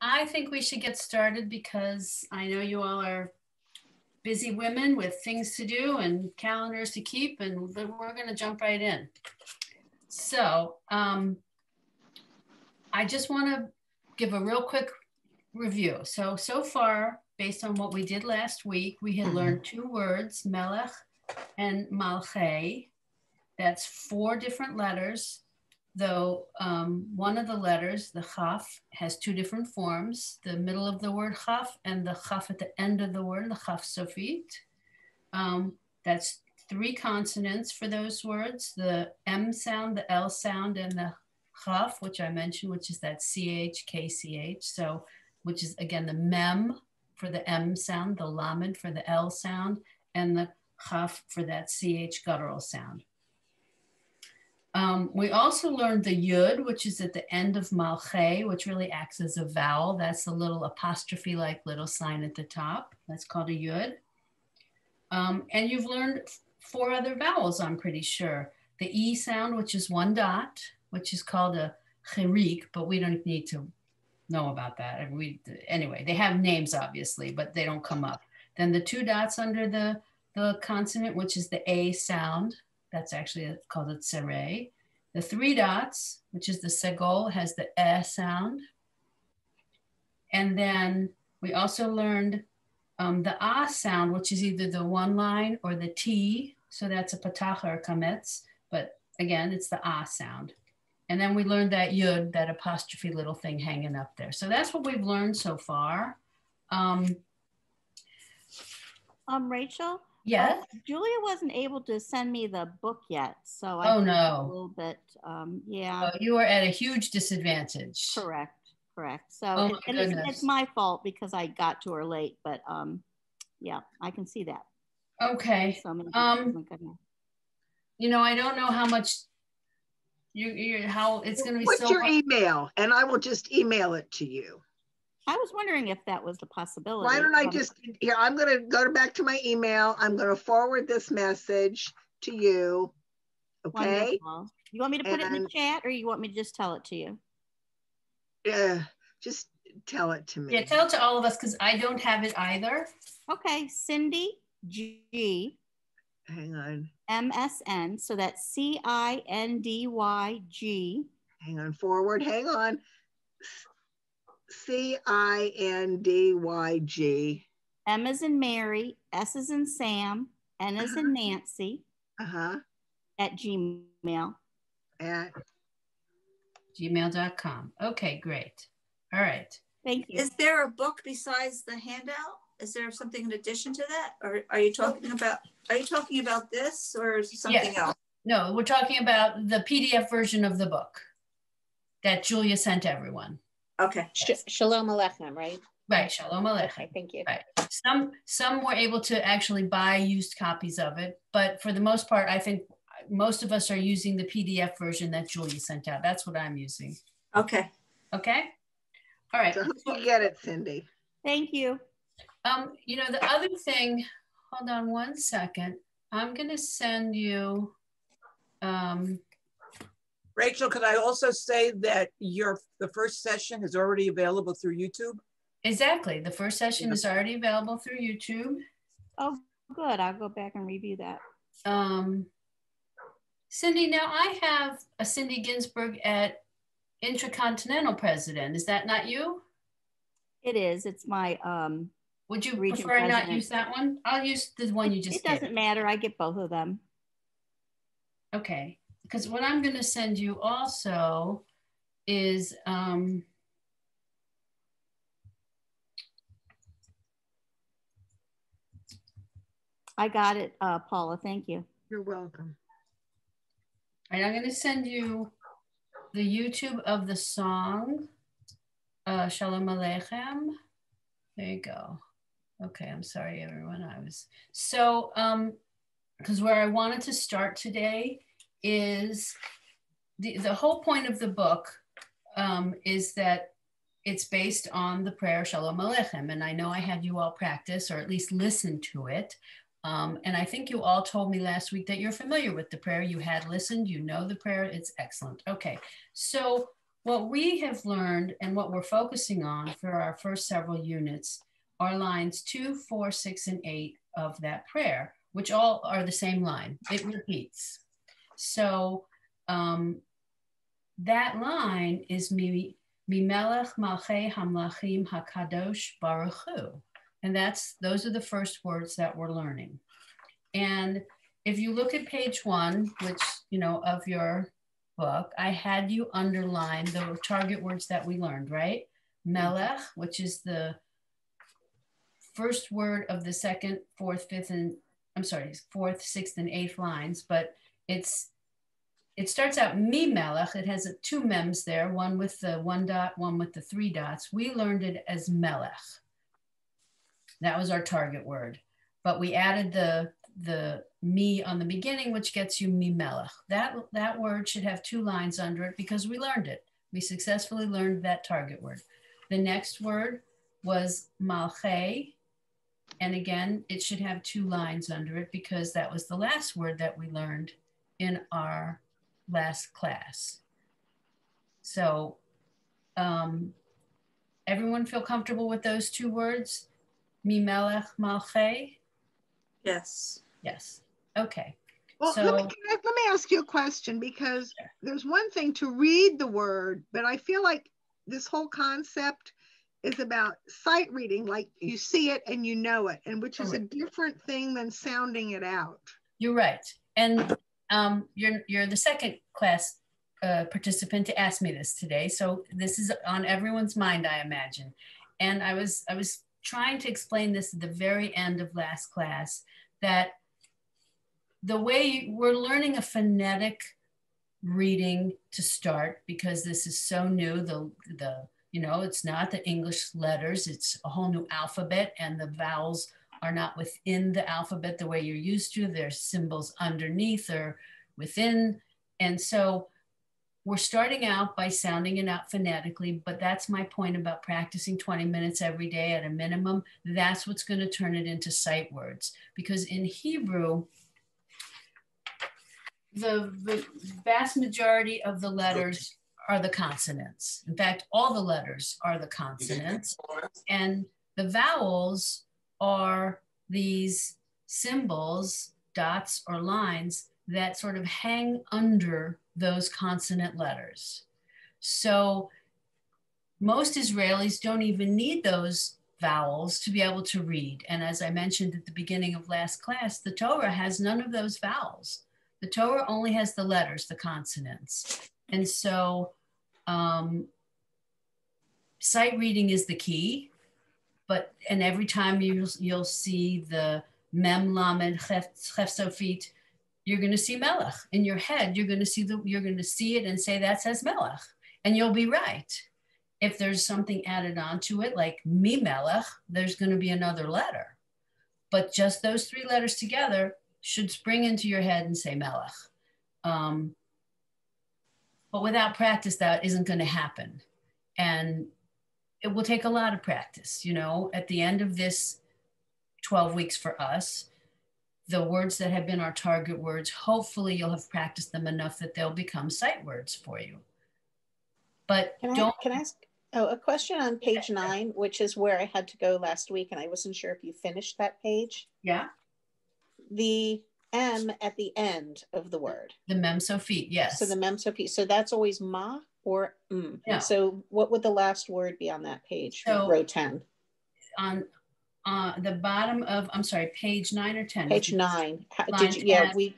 I think we should get started because I know you all are busy women with things to do and calendars to keep, and we're going to jump right in. So, um, I just want to give a real quick review. So, so far, based on what we did last week, we had learned two words, melech and malche. That's four different letters though um, one of the letters, the chaf, has two different forms, the middle of the word chaf and the chaf at the end of the word, the chaf sofit. Um, that's three consonants for those words, the M sound, the L sound, and the chaf, which I mentioned, which is that CH, KCH. So, which is again the mem for the M sound, the lamed for the L sound, and the chaf for that CH guttural sound. Um, we also learned the yud, which is at the end of malche, which really acts as a vowel. That's a little apostrophe-like little sign at the top. That's called a yud. Um, and you've learned four other vowels, I'm pretty sure. The E sound, which is one dot, which is called a chirik, but we don't need to know about that. We, anyway, they have names, obviously, but they don't come up. Then the two dots under the, the consonant, which is the A sound, that's actually called a tsere. The three dots, which is the segol, has the e sound. And then we also learned um, the a sound, which is either the one line or the t. So that's a patach or a kametz. But again, it's the a sound. And then we learned that yud, that apostrophe little thing hanging up there. So that's what we've learned so far. Um, um Rachel, Yes. Uh, Julia wasn't able to send me the book yet, so I oh no, a little bit. Um, yeah. Oh, you are at a huge disadvantage. Correct. Correct. So oh, it, and it's, it's, my fault because I got to her late, but um, yeah, I can see that. Okay. So um, you know, I don't know how much you, you how it's going to be. What's so your email, and I will just email it to you. I was wondering if that was the possibility. Why don't I just here? I'm going to go back to my email. I'm going to forward this message to you. Okay. Wonderful. You want me to put and, it in the chat, or you want me to just tell it to you? Yeah, just tell it to me. Yeah, tell it to all of us because I don't have it either. Okay, Cindy G. Hang on. MSN. So that's C I N D Y G. Hang on. Forward. Hang on. C I N D Y G. M is in Mary, S is in Sam, N is in uh-huh. Nancy. Uh huh. At Gmail. At gmail.com. Okay, great. All right. Thank you. Is there a book besides the handout? Is there something in addition to that? Or are you talking about are you talking about this or something yes. else? No, we're talking about the PDF version of the book that Julia sent everyone. Okay. Sh Shalom Aleichem, right? Right, Shalom Aleichem. Okay, thank you. Right. Some some were able to actually buy used copies of it, but for the most part, I think most of us are using the PDF version that Julia sent out. That's what I'm using. Okay. Okay. All right. So you get it, Cindy. Thank you. Um, you know, the other thing, hold on one second. I'm gonna send you um Rachel, could I also say that your the first session is already available through YouTube? Exactly. The first session yeah. is already available through YouTube. Oh, good. I'll go back and review that. Um, Cindy, now I have a Cindy Ginsburg at Intracontinental President. Is that not you? It is. It's my. Um, Would you prefer president. not use that one? I'll use the one you just. It doesn't gave. matter. I get both of them. Okay because what I'm going to send you also is um, I got it, uh, Paula. Thank you. You're welcome. All right, I'm going to send you the YouTube of the song, uh, Shalom Aleichem. There you go. Okay, I'm sorry, everyone. I was so um, because where I wanted to start today is the, the whole point of the book um, is that it's based on the prayer Shalom Aleichem. And I know I had you all practice or at least listen to it. Um, and I think you all told me last week that you're familiar with the prayer. You had listened, you know the prayer, it's excellent. Okay, so what we have learned and what we're focusing on for our first several units are lines two, four, six, and eight of that prayer, which all are the same line. It repeats. So um, that line is mi Mimelech Malchei Hamlachim Hakadosh Baruch Hu. And that's those are the first words that we're learning. And if you look at page one, which you know of your book, I had you underline the target words that we learned, right? Melech, which is the first word of the second, fourth, fifth, and I'm sorry, fourth, sixth, and eighth lines, but it's it starts out me melech. It has two mems there, one with the one dot, one with the three dots. We learned it as melech. That was our target word, but we added the the me on the beginning, which gets you mi melech. That that word should have two lines under it because we learned it. We successfully learned that target word. The next word was malche, and again, it should have two lines under it because that was the last word that we learned in our last class. So um, everyone feel comfortable with those two words? Mimelech malche? Yes. Yes. Okay. Well, So- let, me, let me ask you a question because Sure. there's one thing to read the word, but I feel like this whole concept is about sight reading, like you see it and you know it, and which is a different thing than sounding it out. You're right. And um, you're, you're the second class uh, participant to ask me this today. So this is on everyone's mind, I imagine. And I was, I was trying to explain this at the very end of last class that the way you, we're learning a phonetic reading to start because this is so new the the you know it's not the english letters it's a whole new alphabet and the vowels are not within the alphabet the way you're used to there's symbols underneath or within and so we're starting out by sounding it out phonetically but that's my point about practicing 20 minutes every day at a minimum that's what's going to turn it into sight words because in hebrew the, the vast majority of the letters are the consonants. In fact, all the letters are the consonants. And the vowels are these symbols, dots, or lines that sort of hang under those consonant letters. So most Israelis don't even need those vowels to be able to read. And as I mentioned at the beginning of last class, the Torah has none of those vowels. The Torah only has the letters, the consonants. And so um, sight reading is the key. But, and every time you, you'll see the mem, lamed, chaf, sofit, you're going to see melech in your head. You're going to see the, you're going to see it and say that says melech, and you'll be right. If there's something added onto it, like mi melech, there's going to be another letter. But just those three letters together should spring into your head and say melech. Um, but without practice, that isn't going to happen. And it will take a lot of practice. You know, at the end of this 12 weeks for us, the words that have been our target words, hopefully you'll have practiced them enough that they'll become sight words for you. But Can I, don't, can I ask oh, a question on page nine, which is where I had to go last week and I wasn't sure if you finished that page. yeah, The M at the end of the word. the mem sophit, yes. So the mem so piece. So that's always ma or mm. No. So what would the last word be on that page? So- row 10. on uh, the bottom of, I'm sorry, page nine or 10. Page nine. Did you, yeah, 10. we,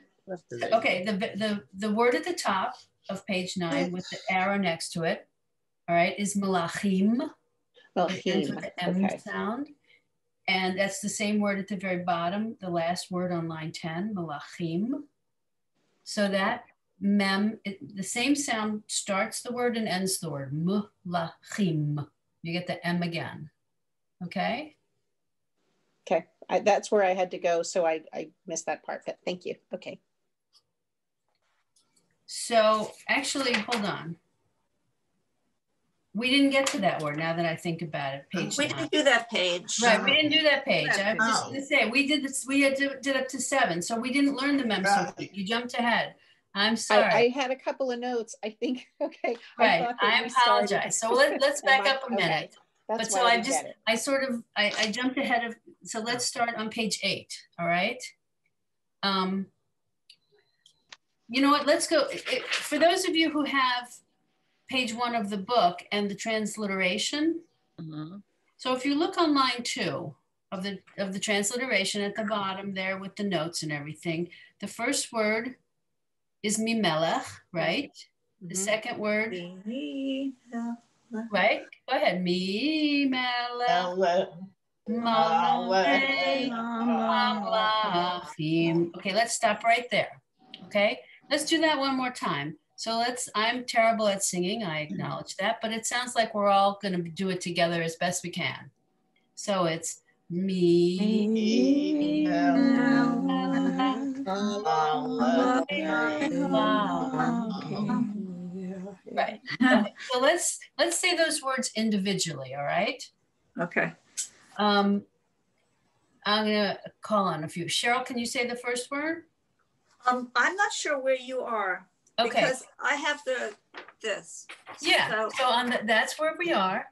Okay, the, the, the word at the top of page nine with the arrow next to it, all right, is malachim. well, ends with the M Okay. sound. And that's the same word at the very bottom, the last word on line 10, malachim. So that mem, it, the same sound starts the word and ends the word, malachim. You get the M again. Okay? Okay. I, that's where I had to go. So I, I missed that part, but thank you. Okay. So actually, hold on. We didn't get to that word now that I think about it, page We nine. didn't do that page. Right, we didn't do that page. I was just Oh. gonna say, we did this, we had did, did up to seven, so we didn't learn the mem Right. You jumped ahead. I'm sorry. I, I had a couple of notes. I think, okay. right. thought that I apologize. So let, let's back up a Okay, minute. But so I I just. I sort of, I, I jumped ahead of, so let's start on page eight, all right? Um, you know what, let's go, it- for those of you who have page one of the book and the transliteration, Mhm. so if you look on line two of the, of the transliteration at the bottom there with the notes and everything, the first word is mimelech, right? The Mhm. second word, uh, right? Go ahead, mimelech. Okay, let's stop right there. Okay, let's do that one more time. So let's, I'm terrible at singing, I acknowledge that, but it sounds like we're all going to do it together as best we can. So it's me. Right. Okay, So let's let's say those words individually. All right. Okay. Um, I'm gonna call on a few. Cheryl, can you say the first word? Um, I'm not sure where you are. Okay. Because I have the, this. Yeah. So- So on the, that's where we are.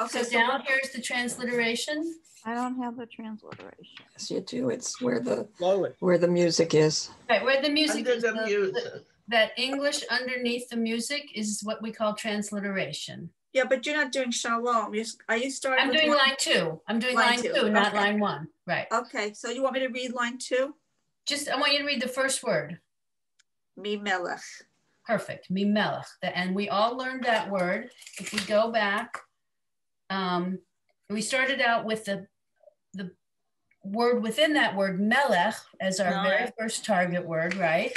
Okay, So so down here's the transliteration. I don't have the transliteration. Yes, you do. It's where the Slowly. where the music is. Right, where the music Under is. the the- music. That English underneath the music is what we call transliteration. yeah, but you're not doing shalom. You, are you starting I'm with doing one? line two. I'm doing Line line two, two, not okay. line one. Right. Okay, so you want me to read line two? Just, I want you to read the first word. Me melech. Perfect. Mimelech. And we all learned that word. If we go back, um, we started out with the the word within that word melech as our very first target word, right?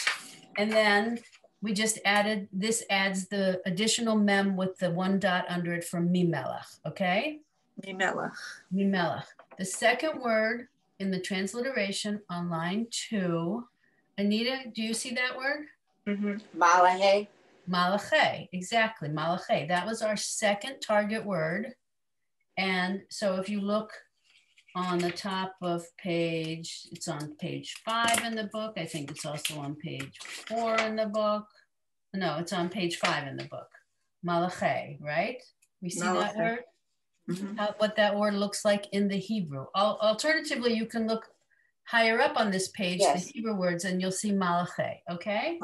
And then we just added this adds the additional mem with the one dot under it for mimelech. Okay, Me melech. mimelech. The second word in the transliteration on line two. Anita, do you see that word? Mm-hmm. Malachi. Malachi, exactly, Malachi. That was our second target word. And so if you look on the top of page, it's on page five in the book. I think it's also on page four in the book. No, it's on page five in the book. Malachi, right? We see that Malachi. word? Mhm. how, what that word looks like in the Hebrew. Al- alternatively, you can look higher up on this page, Yes. the Hebrew words, and you'll see Malachi, okay?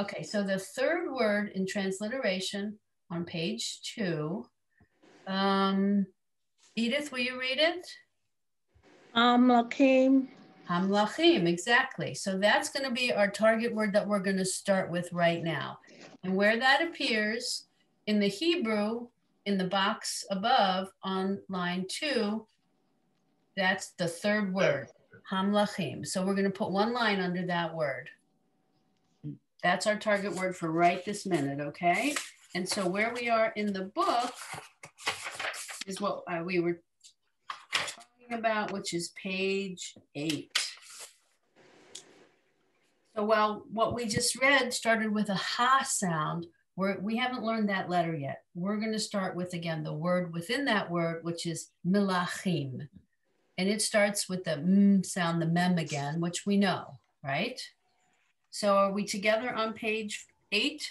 Okay, so the third word in transliteration on page two. Um, Edith, will you read it? Amlakim. Hamlachim, exactly. So that's going to be our target word that we're going to start with right now. And where that appears in the Hebrew, in the box above on line two, that's the third word, Hamlachim. So we're going to put one line under that word. That's our target word for right this minute, okay? And so where we are in the book is what uh, we were talking about, which is page eight. So while what we just read started with a ha sound, we're, we haven't learned that letter yet. We're going to start with, again, the word within that word, which is milachim. And it starts with the m sound, the mem again, which we know, right? So are we together on page eight?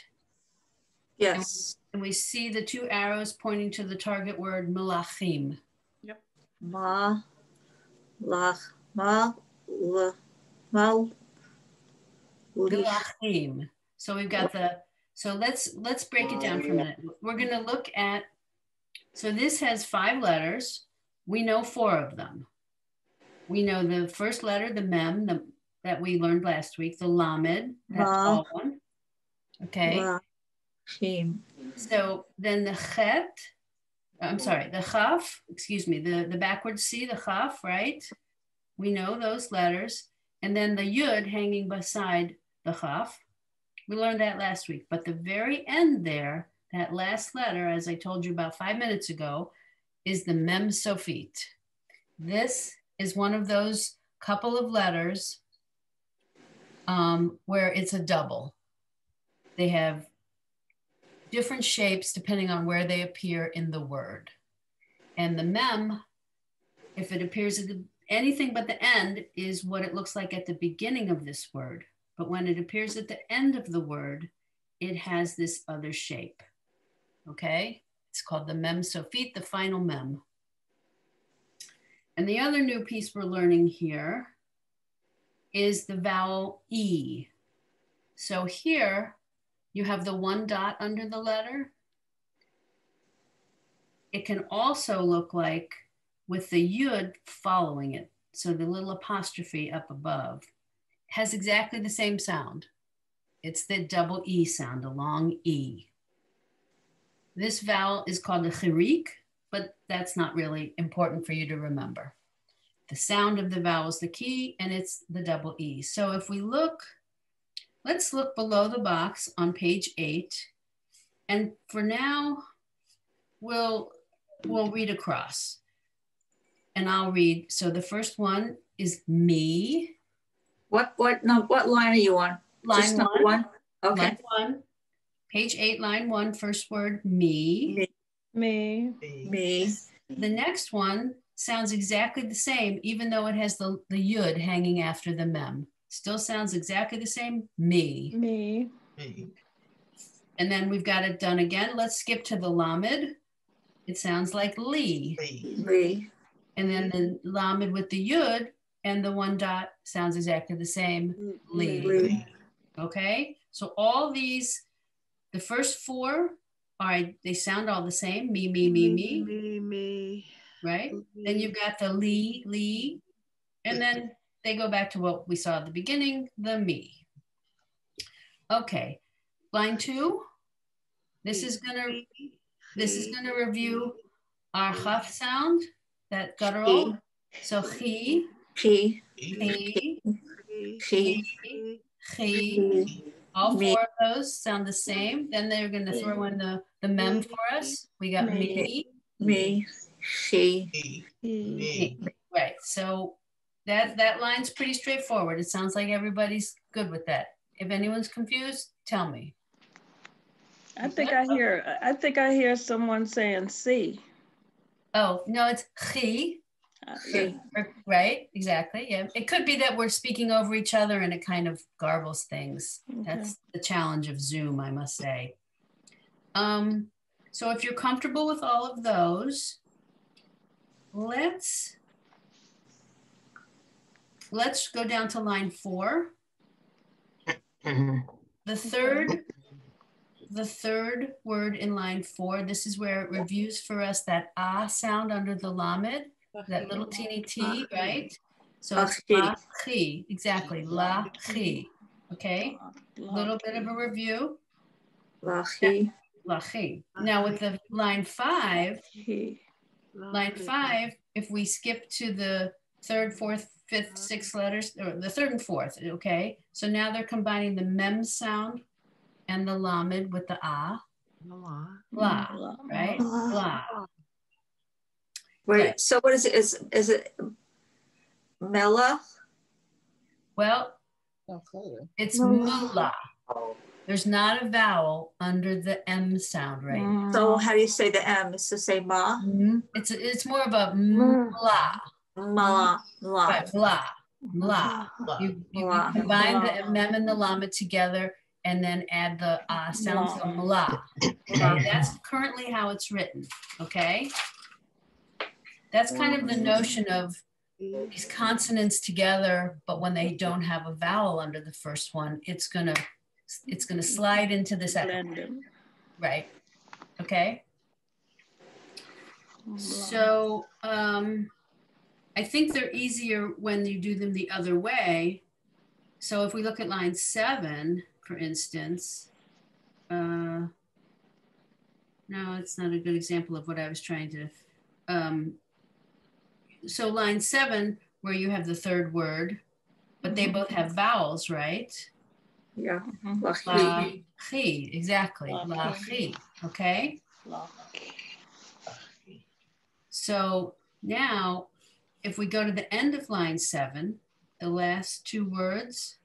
Yes. And we see the two arrows pointing to the target word milachim. Ma, lach, ma, la, mal, lich. Milachim. So we've got the, so let's, let's break it down for a minute. We're gonna look at, so this has five letters. We know four of them. We know the first letter, the mem, the, that we learned last week, the lamed, that's Ma. all one. Okay, Lachim. so then the chet, I'm sorry, the chaf, excuse me, the, the backwards C, the chaf, right? We know those letters. And then the yud hanging beside the chaf. We learned that last week. But the very end there, that last letter, as I told you about five minutes ago, is the mem sofit. This is one of those couple of letters um, where it's a double. They have different shapes depending on where they appear in the word. And the mem, if it appears at the, anything but the end, is what it looks like at the beginning of this word. but when it appears at the end of the word, it has this other shape. Okay? It's called the mem sofit, the final mem. And the other new piece we're learning here is the vowel E. So here you have the one dot under the letter. It can also look like with the yud following it. So the little apostrophe up above has exactly the same sound. It's the double E sound, a long E. This vowel is called a chirik, but that's not really important for you to remember. The sound of the vowel is the key and it's the double E. So if we look, let's look below the box on page eight. And for now, we'll, we'll read across. And I'll read. So the first one is me. What, what, no, what line are you on? Just Line number one. one? Okay. Line one. Page eight, line one, first word, me. me. Me. Me, The next one sounds exactly the same, even though it has the, the yud hanging after the mem. Still sounds exactly the same, me. Me. Me. And then we've got it done again. Let's skip to the lamed. It sounds like li. me, And then the lamed with the yud and the one dot sounds exactly the same, li. Li. Okay, so all these, the first four are, they sound all the same, me, me, me, me, Me, me. right? Then you've got the Lee, Lee, and then they go back to what we saw at the beginning, the me. Okay, line two. This is gonna this is gonna review our chaf sound, that guttural. So he, she, he, she, he, he. All four of those sound the same. Then they're gonna throw in the the mem for us. We got me, me, she, me. Right. So that that line's pretty straightforward. It sounds like everybody's good with that. If anyone's confused, tell me. I think I hear, I think I hear someone saying C. Oh no, it's he. Uh, she. Right. Exactly. Yeah. It could be that we're speaking over each other and it kind of garbles things. That's the challenge of Zoom, I must say. Um, so if you're comfortable with all of those, let's let's go down to line four. The third, the third word in line four, this is where it reviews for us that ah sound under the lamed, that little teeny t, right? So it's Achi. la chi, exactly, la chi. Okay, little bit of a review, La, he, la chi. Now with the line five, line five, if we skip to the third, fourth, fifth, sixth letters, or the third and fourth, okay? So now they're combining the mem sound and the lamed with the ah, la, right? La. wait, Right. so what is it, is, is it Mela? Well, it's mula. There's not a vowel under the M sound, right? Mm. So how do you say the M? Is to say ma? Mhm. It's it's more of a mullah, Ma, la, right? Blah, blah. You, you, you Blah. combine the mem and the lama together and then add the ah sound, so mullah. Okay, that's currently how it's written. Okay, that's kind of the notion of these consonants together, but when they don't have a vowel under the first one, it's gonna it's gonna slide into the second. Right. Okay. So um, I think they're easier when you do them the other way. So if we look at line seven, for instance, uh, no, it's not a good example of what I was trying to. Um, so line seven, where you have the third word, but they both have vowels, right? yeah, Mhm. la, La, chi, exactly. La, La, chi, okay? So now, if we go to the end of line seven, the last two words,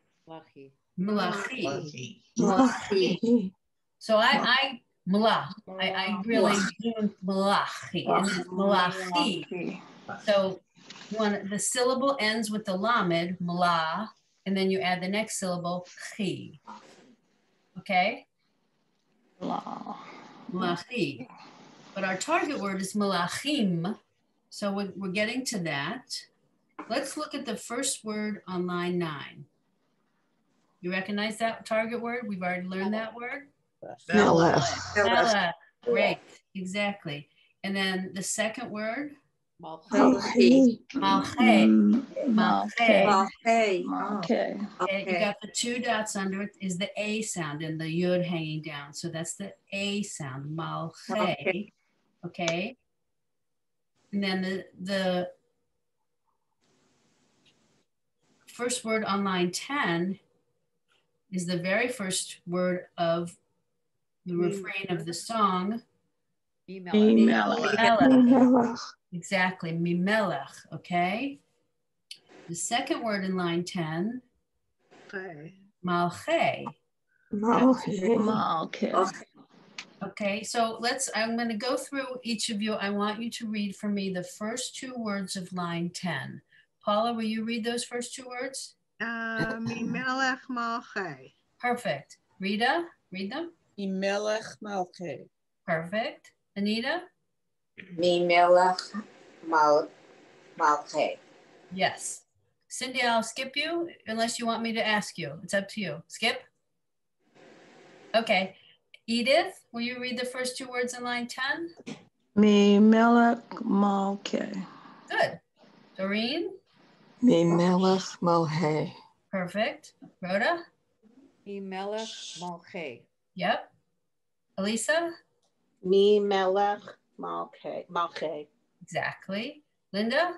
malachi. la, he, So I, I, malah, I, I really do malachi, malachi. So one, the syllable ends with the lamed, malah, and then you add the next syllable, chi. Okay? Malachi. But our target word is malachim. So we're, we're getting to that. Let's look at the first word on line nine. You recognize that target word? We've already learned that word. Melech. Melech. Great, exactly. And then the second word, Malchi. malche. Okay. Okay. Okay. Okay, you got the two dots under it is the A sound and the yud hanging down. So that's the A sound, malche. Okay. Okay. And then the the first word on line 10 is the very first word of the hmm. refrain of the song. Email. Mimelech. Exactly, mimelech, okay? The second word in line 10, Okay. malche. Malchi. Okay. Okay. Okay, so let's, I'm going to go through each of you. I want you to read for me the first two words of line 10. Paula, will you read those first two words? Uh, Mimelech Malche. Perfect. Rita, read them. Imelech Malche. Perfect. Anita? Mimelech Mal Malche. Yes. Cindy, I'll skip you unless you want me to ask you. It's up to you. Skip? Okay. Edith, will you read the first two words in line 10? Me Melech Malke. Good. Doreen? Mimelech Malhe. Perfect. Rhoda? Mimelech Malche. Yep. Elisa? Me Melech Malche. Malche. Exactly. Linda?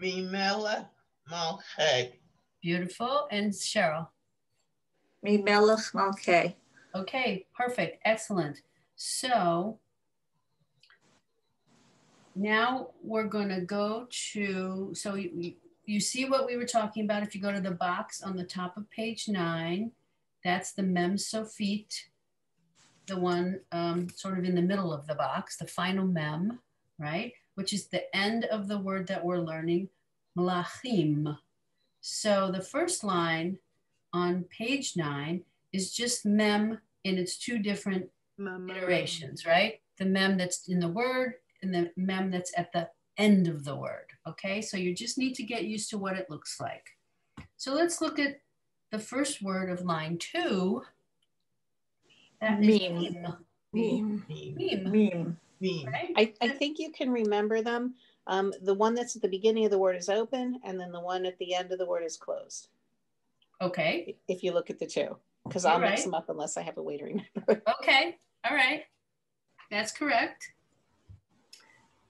Mimelech Malche. Beautiful. And Cheryl? Me melech malke. Okay, perfect. Excellent. So now we're going to go to, so you, you- see what we were talking about. If you go to the box on the top of page nine, that's the Mem Sophit, the one um, sort of in the middle of the box, the final Mem, right? Which is the end of the word that we're learning, Malachim. So the first line on page nine is just mem in its two different Mama. iterations, right? The mem that's in the word and the mem that's at the end of the word. Okay, so you just need to get used to what it looks like. So let's look at the first word of line two. That is Meme. meme. Meme. Meme, Meme. Meme. right? I, I think you can remember them. Um, the one that's at the beginning of the word is open, and then the one at the end of the word is closed. Okay, If you look at the two, because I'll mix them up unless I have a way to remember. okay, all right. That's correct.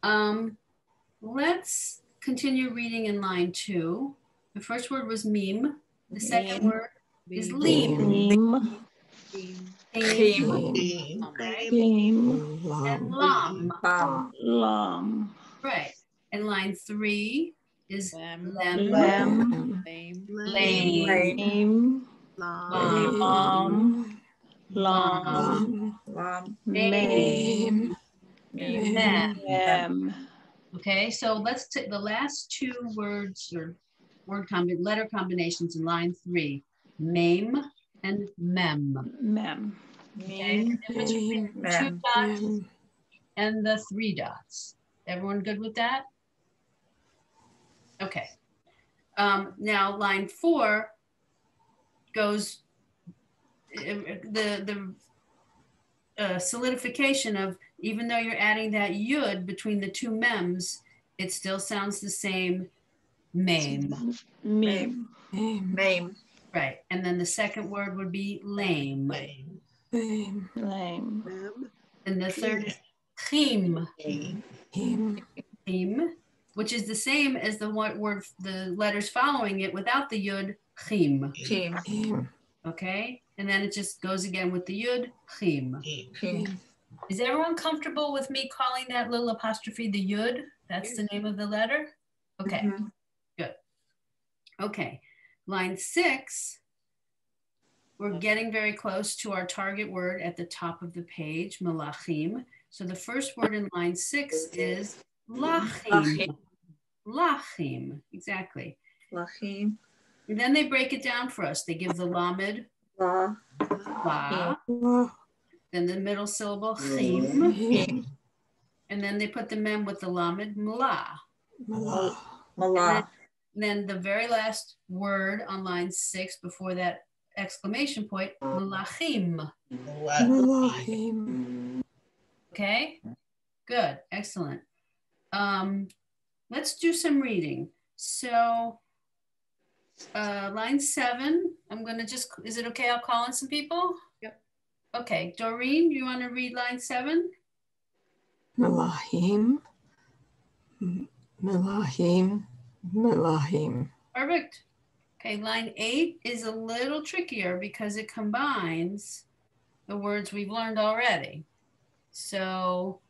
Um, let's continue reading in line two. The first word was meme. The second Meme. word is lean. Meme. Lean, Meme. okay? Game. And Lam. lam, Um, right. And line three is lem, Lamb. Lame. lane, Lame. Lam. Lam. Lam. Mame. mem. Mem. Okay, so let's take the last two words or word combi letter combinations in line three, mame and mem. Mem. Okay, the between two dots and the three dots. Everyone good with that? Okay. Um, now line four goes uh, the the uh, solidification of even though you're adding that yud between the two mems, it still sounds the same. Mame, Meme. Meme. Mame. right? And then the second word would be lame, Lame. Meme. Lame. And the third is chim. Meme. Him. chim, which is the same as the one word, the letters following it without the yud, chim. Team. Him. Okay, and then it just goes again with the yud, chim. Meme. Team. Is everyone comfortable with me calling that little apostrophe the yud? That's the name of the letter. Okay, Mhm. okay. Line six, we're getting very close to our target word at the top of the page, malachim. So the first word in line six is lachim. Lachim. Lachim, exactly. Lachim. And then they break it down for us. They give the lamed, La. la, La. then the middle syllable, chim, and then they put the mem with the lamed, mla. Mala. Mala. Then the very last word on line six before that exclamation point, malachim. Malachim. Okay, good, excellent. Um, let's do some reading. So, uh, line seven, I'm gonna just, is it okay? I'll call in some people? Yep. Okay, Doreen, you wanna read line seven? Malachim. M- Malachim. Malachim. Perfect. Okay, line eight is a little trickier because it combines the words we've learned already. So,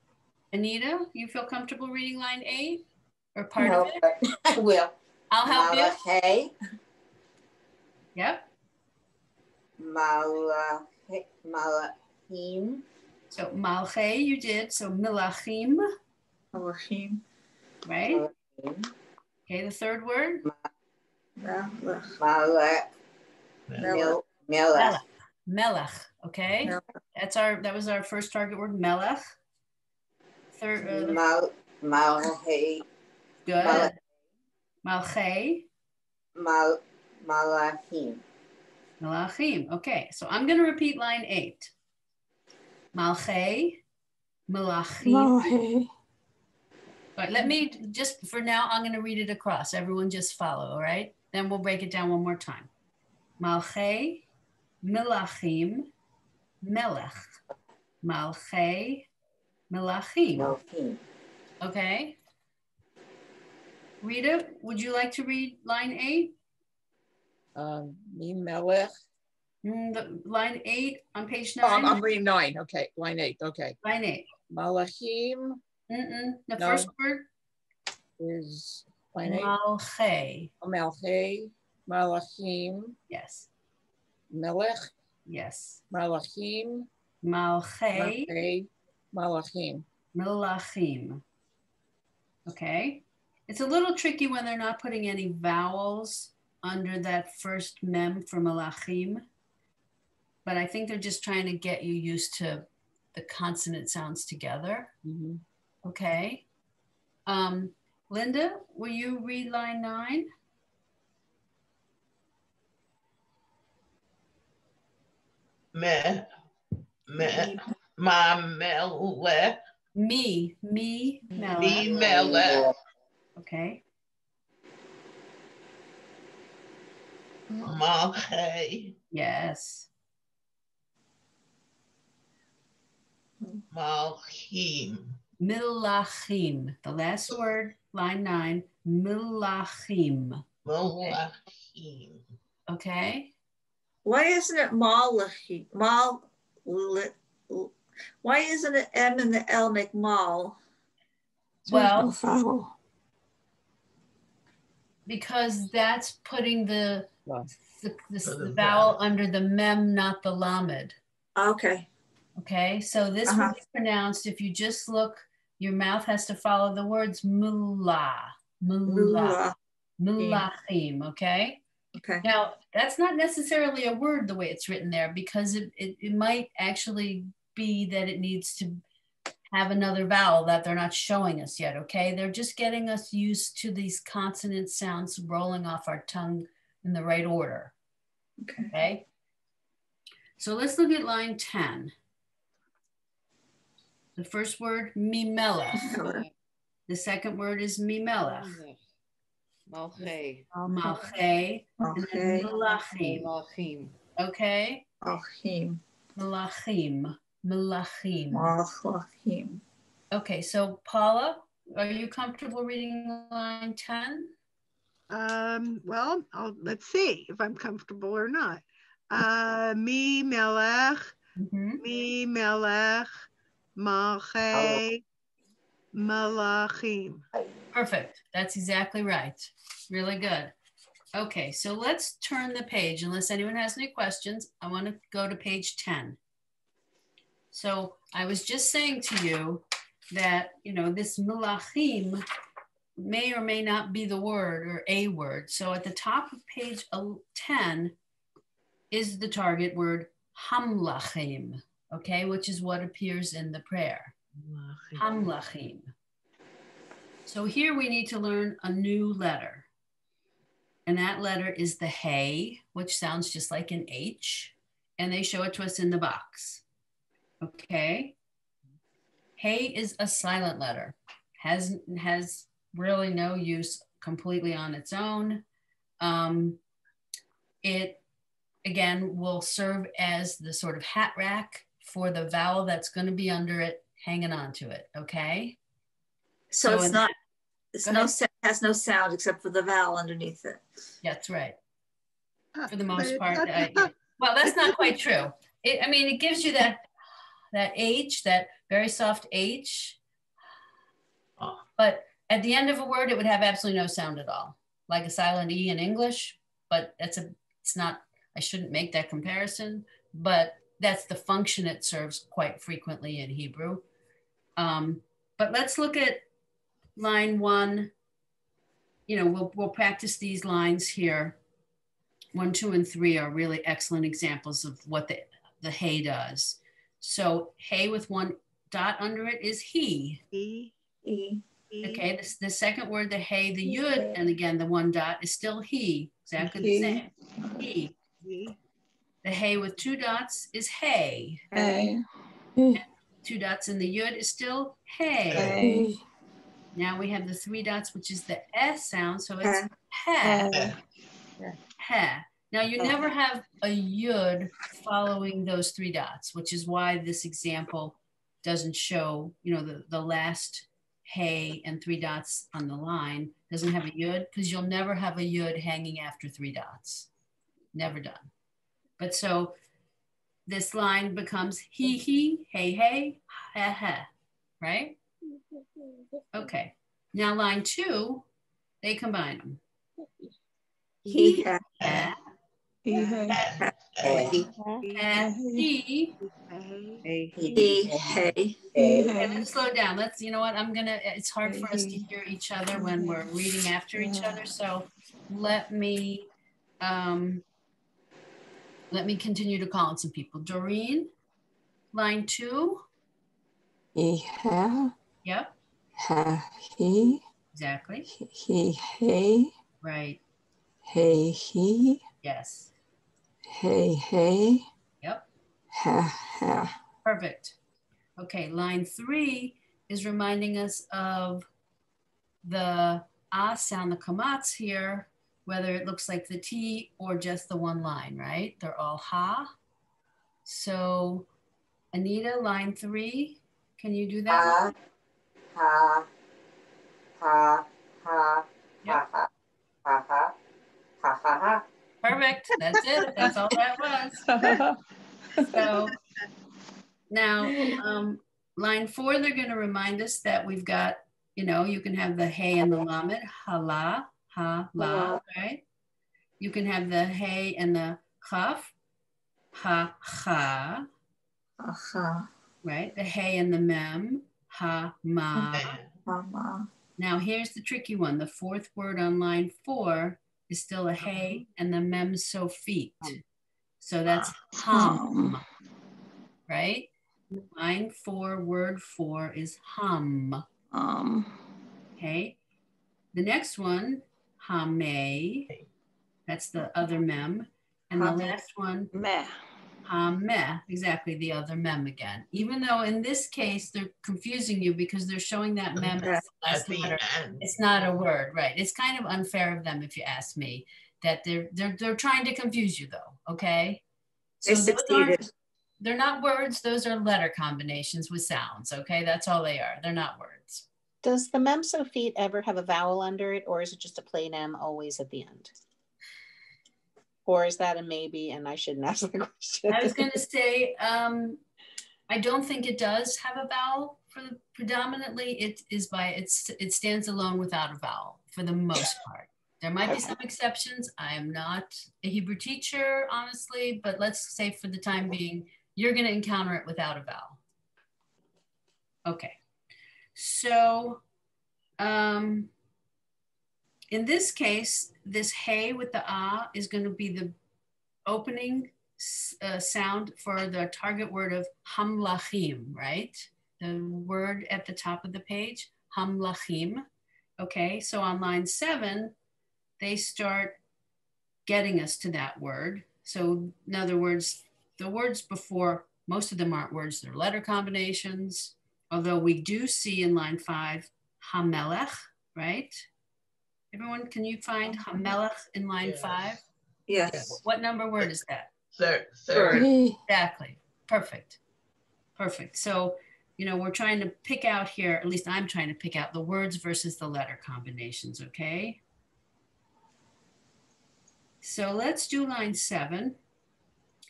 Anita, you feel comfortable reading line eight or part No, of it? but I will. I'll help you. Malachi, Yep. Malachi, Malachim, So Malche, you did. So Milachim, Malachim. right? Malachim, Okay, the third word, Malach. Malach, Mil, Melech, Melech. Okay, Melech. that's our that was our first target word, Melech. Third, uh, Mal, Malachi, good. Malche, Mal, Malachim, Melachim. Okay, so I'm going to repeat line eight. Malche, Melachim. Malachi. All right, let me just for now, I'm going to read it across. Everyone just follow, all right? Then we'll break it down one more time. Malche, Melachim, Melech. Malche, Melachim. Malachim. Okay. Rita, would you like to read line eight? Um, me melech. Mm, the, line eight on page Oh, I'm, 9 I'm reading nine. Okay, line eight. Okay. line eight. Malachim Mm-mm. The No. first word, is line eight. Malche. Malche, Malachim, Yes, Melech, yes. Malachim, Malche, Malche, Malachim. Okay. It's a little tricky when they're not putting any vowels under that first mem for Malachim. But I think they're just trying to get you used to the consonant sounds together. Mhm. Okay. Um, Linda, will you read line nine? Me, me, ma melech, Me, me, Melech. me melech, Okay. malche, Yes. malchim, Milachim. The last word, line nine, Milachim. malachim. Okay. Why isn't it Malachi? Mal. Why isn't it M and the L make Mal? Well, No foul. Because that's putting the Wow. the, the, the the vowel under the mem, not the lamed. Okay. Okay, so this Uh-huh. will be pronounced if you just look, your mouth has to follow the words mullah, mullah, Mullah. mulachim. Okay. Okay. Now, that's not necessarily a word the way it's written there because it, it, it might actually be that it needs to have another vowel that they're not showing us yet. Okay. They're just getting us used to these consonant sounds rolling off our tongue in the right order. Okay. Okay. So let's look at line 10. The first word, mimelech. The second word is mimelech. Malche, Malche. and then Okay. Melachim. Malachim, Okay. Malachim. Melachim. Melachim. Malachim. Okay, so Paula, are you comfortable reading line 10? Um, well, I'll, let's see if I'm comfortable or not. Uh, mi melech, Mhm. mi melech, malche, malachim. Perfect. That's exactly right. Really good. Okay, so let's turn the page. Unless anyone has any questions, I want to go to page 10. So I was just saying to you that, you know, this milachim may or may not be the word or a word. So at the top of page 10 is the target word hamlachim, okay, which is what appears in the prayer. Hamlachim. So here we need to learn a new letter. And that letter is the hey, which sounds just like an H. And they show it to us in the box. Okay. Hey is a silent letter, has, has really no use completely on its own. Um, it, again, will serve as the sort of hat rack for the vowel that's going to be under it, hanging on to it. Okay. So, So it's in- not, it's no, has no sound except for the vowel underneath it. That's right. For the most part. I- well, that's not quite true. It, I mean, it gives you that that H, that very soft H. Oh. But at the end of a word, it would have absolutely no sound at all, like a silent E in English. But that's a, it's not, I shouldn't make that comparison, but that's the function it serves quite frequently in Hebrew. Um, but let's look at line one. You know, we'll, we'll practice these lines here. One, two, and three are really excellent examples of what the, the hey does. So hey with one dot under it is he. E, E. E, Okay, this the second word, the hey, the yud, and again the one dot is still he, exactly the same. He. E, The hey with two dots is hey. Hey. Two dots in the yud is still hey. Hey. Now we have the three dots, which is the s sound, so it's Heh. he. Eh, Heh. Now you never have a yud following those three dots, which is why this example doesn't show, you know, the, the last hey and three dots on the line doesn't have a yud because you'll never have a yud hanging after three dots. Never done. But so this line becomes he he, hey hey, ha ha, right? Okay. Now line two, they combine them. He. Ha, He. Hey, ha, he. hey, He. Hey. hey, Okay, let's slow down. Let's, you know what, I'm gonna, it's hard for us to hear each other when we're reading after each other, so let me, um, let me continue to call on some people. Doreen, line two, He, ha, yep, he, exactly, he, hey, right, hey, he, yes, hey, hey, yep, ha, ha. perfect. Okay, line three is reminding us of the ah sound, the kamats here, whether it looks like the T or just the one line, right? They're all ha. So Anita, line three, can you do that? ha, ha, ha, ha, Yep. ha, ha, ha, ha, ha, ha, ha. Perfect, that's it, that's all that was. So now, um, line four, they're gonna remind us that we've got, you know, you can have the hey and the lamed, hala, ha, la, right? You can have the hey and the chaf, ha, ha. Uh-huh. right? The hey and the mem, ha, ma. eh, Mama. Now here's the tricky one. The fourth word on line four is still a hey mm-hmm. and the mem sofit. Um, so that's uh, hum, right? Line four, word four is hum. Um. Okay. The next one, hame. That's the other mem. And the last one, Meh. Um, Hameh, exactly the other mem again. Even though in this case they're confusing you because they're showing that mem as the At last the letter. end. It's not a word, right? It's kind of unfair of them if you ask me that they're they're they're trying to confuse you though, okay? They those aren't- succeeded. They're not words, those are letter combinations with sounds, okay? That's all they are. They're not words. Does the mem memsofeet ever have a vowel under it, or is it just a plain M always at the end? Or is that a maybe and I shouldn't ask the question? I was going to say, um, I don't think it does have a vowel. For the, predominantly, it is by it's it stands alone without a vowel for the most part. There might be some exceptions. I am not a Hebrew teacher, honestly, but let's say for the time being, you're going to encounter it without a vowel. Okay, so um, in this case, this hey with the ah is going to be the opening uh, sound for the target word of hamlachim, right? The word at the top of the page, hamlachim. Okay, so on line seven, they start getting us to that word. So, in other words, the words before, most of them aren't words, they're letter combinations. Although we do see in line five, hamelech, right? Everyone, can you find hamelech in line Yes. five? Yes. What number word is that? Third, third. Exactly. Perfect. Perfect. So, you know, we're trying to pick out here, at least I'm trying to pick out the words versus the letter combinations, okay? So let's do line seven.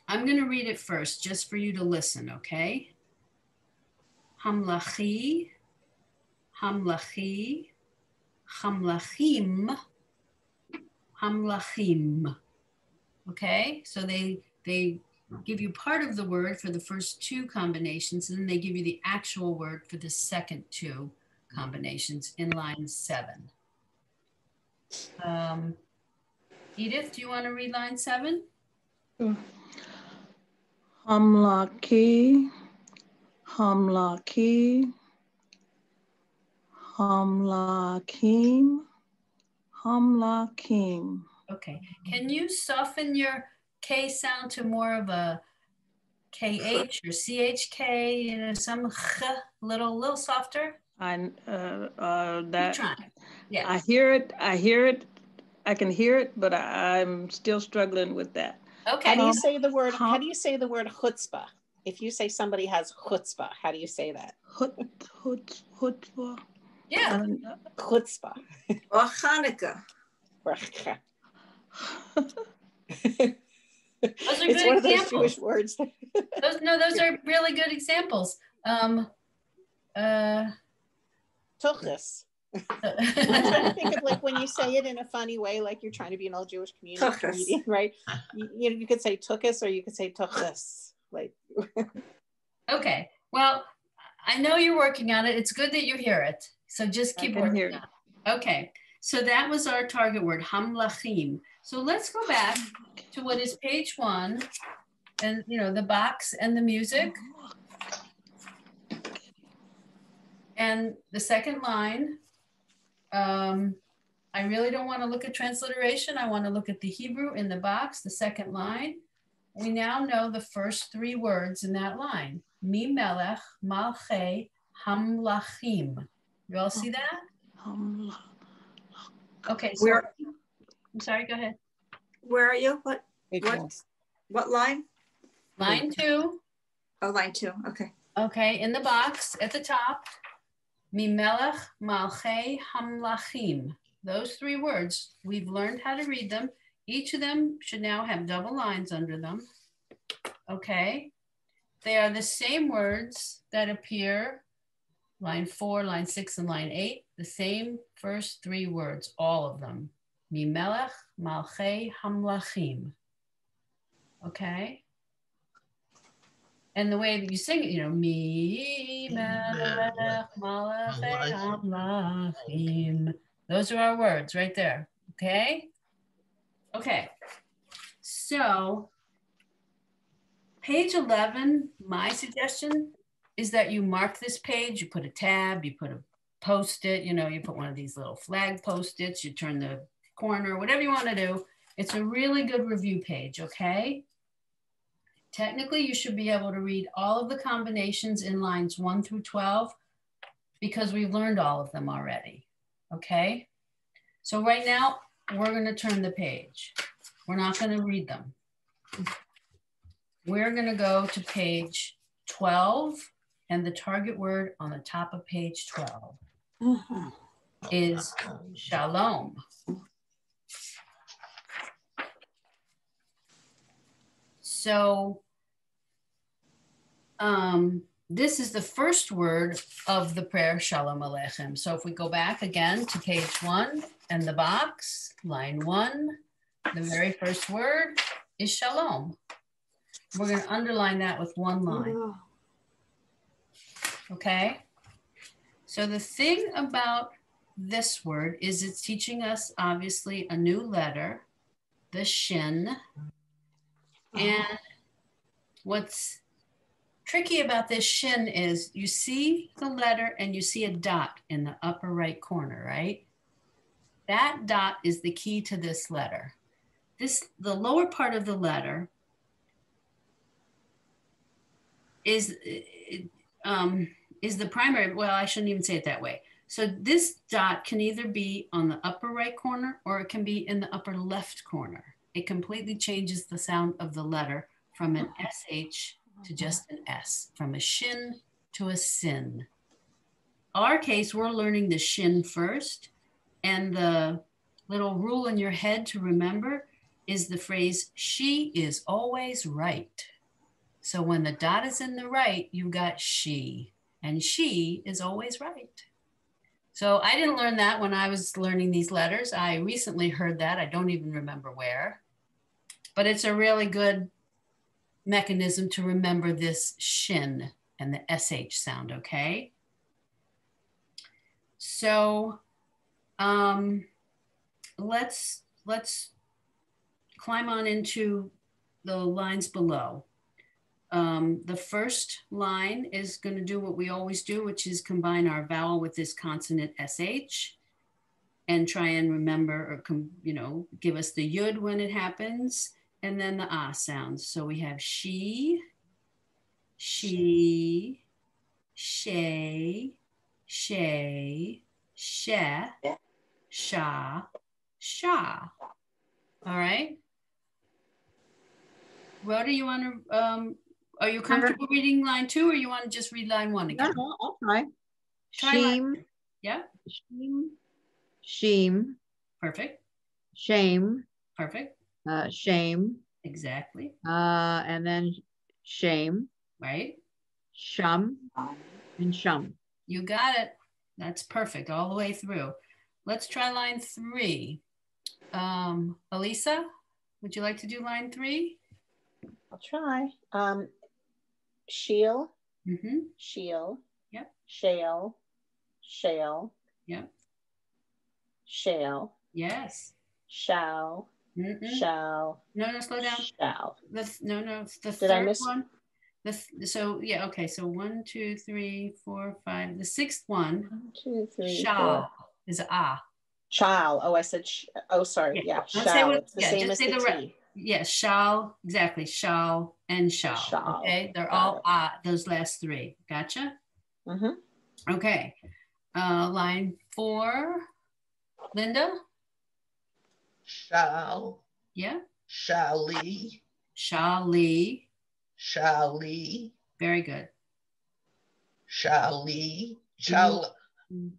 I'm going to read it first just for you to listen, okay? Hamlachi, hamlachi, hamlachim, hamlachim. Okay, so they they give you part of the word for the first two combinations, and then they give you the actual word for the second two combinations in line seven. Um, Edith, do you want to read line seven? Hamlaki, Hamlaki, Hamlakim, Hamlakim. Okay. Can you soften your K sound to more of a KH or CHK, you know, some ch, little, little softer? I, uh, uh, Keep that, trying. Yeah. I hear it, I hear it, I can hear it, but I, I'm still struggling with that. Okay. How do you say the word? How do you say the word chutzpah? If you say somebody has chutzpah, how do you say that? Hut, hut, hut, Yeah. and, Chutzpah. Or Hanukkah. Those are it's good one of those examples. Jewish words. Those, no, those are really good examples. Um, uh, Tuchus. I'm trying to think of like when you say it in a funny way, like you're trying to be an old Jewish community comedian, right? You, you, know, you could say tuchus or you could say tuchus. Like okay. Well, I know you're working on it. It's good that you hear it. So just keep working hear it. it. Okay. So that was our target word, hamlachim. So let's go back to what is page one and, you know, the box and the music. And the second line, um, I really don't want to look at transliteration. I want to look at the Hebrew in the box, the second line. We now know the first three words in that line. Mi melech, malche, hamlachim. You all see that? Okay, so Where, I'm sorry, go ahead. where are you? What, What? one. what line? Line two, Oh, line two. Okay. okay, in the box at the top. Mi melech, malche, hamlachim. Those three words, we've learned how to read them. Each of them should now have double lines under them. Okay. They are the same words that appear line four, line six, and line eight. The same first three words, all of them. Mi melech, malche, hamlachim. Okay. And the way that you sing it, you know, mi melech, malche, hamlachim. Those are our words right there. Okay. Okay. So, page 11, my suggestion is that you mark this page, you put a tab, you put a post it, you know, you put one of these little flag post its, you turn the corner, whatever you want to do. It's a really good review page, okay? Technically, you should be able to read all of the combinations in lines 1 through 12 because we've learned all of them already, okay? So right now, we're going to turn the page. We're not going to read them. We're going to go to page 12, and the target word on the top of page 12 uh-huh. is shalom. So um, this is the first word of the prayer Shalom Aleichem. So if we go back again to page one and the box, line one, the very first word is Shalom. We're going to underline that with one line. Okay. So the thing about this word is it's teaching us obviously a new letter, the shin. And what's tricky about this shin is you see the letter and you see a dot in the upper right corner, right? That dot is the key to this letter. This the lower part of the letter is um, is the primary. Well, I shouldn't even say it that way. So this dot can either be on the upper right corner or it can be in the upper left corner. It completely changes the sound of the letter from an SH to just an S, from a shin to a sin. Our case, we're learning the shin first, and the little rule in your head to remember is the phrase, she is always right. So when the dot is in the right, you've got she, and she is always right. So I didn't learn that when I was learning these letters. I recently heard that. I don't even remember where. But it's a really good mechanism to remember this shin and the sh sound, okay? So um, let's let's climb on into the lines below. Um, the first line is going to do what we always do, which is combine our vowel with this consonant sh and try and remember or, you know, give us the yud when it happens and then the ah sounds. So we have she, she, she, she, she, sha, sha. All right. Rhoda, you want to, um, are you comfortable reading line two or you want to just read line one again? No, I'll try. Try line- Yeah, Shame. Shame. perfect, shame, perfect, uh, shame, exactly, uh, and then shame, right? shum, and shum. You got it. That's perfect all the way through. Let's try line three. Um, Elisa, would you like to do line three? I'll try. Um, Sheel, Mm-hmm. Sheel. Yep. Shale, Shale, Yep. Shale, Yes. shall, Mm-mm. shall, No, no, slow down. shall. The th- no, no, the Did I third miss- one. The th- so yeah, okay. So one, two, three, four, five. The sixth one, One, two, three, shall four. is a ah. Shall. Oh, I said, sh- oh, sorry. Yeah, say shall. It's the yeah, same just as say the the re- T. Yes, shall exactly. Shall and shall. Shall. Okay, they're Got all it. ah. Those last three. Gotcha. Mhm. Okay. Uh, line four. Linda. Shall, Yeah. shally, Shali. shally, Very good. shally, shall,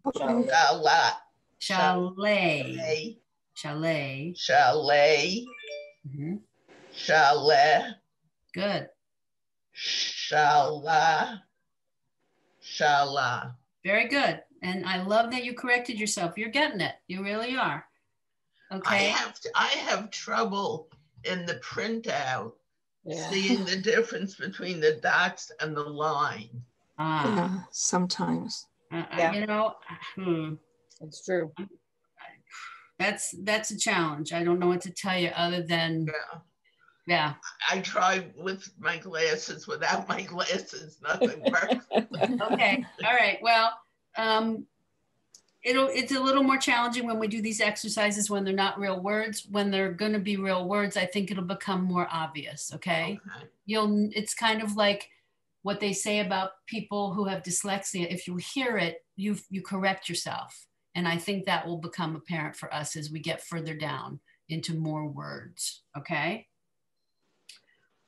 Okay. shalla, Chalet. Chalet. chalet, Mhm. chalet, Good. shala, shala. Very good. And I love that you corrected yourself. You're getting it. You really are. Okay. I have to, I have trouble in the printout Yeah. seeing the difference between the dots and the line. Ah, Yeah, sometimes. uh, uh, Yeah. you know, hmm, That's true. That's that's a challenge. I don't know what to tell you other than Yeah. yeah. I try with my glasses, without my glasses, nothing works. Okay. All right. Well, um, it'll it's a little more challenging when we do these exercises when they're not real words. When they're going to be real words, I think it'll become more obvious. Okay. Okay. you'll it's kind of like what they say about people who have dyslexia if you hear it you you correct yourself and i think that will become apparent for us as we get further down into more words okay?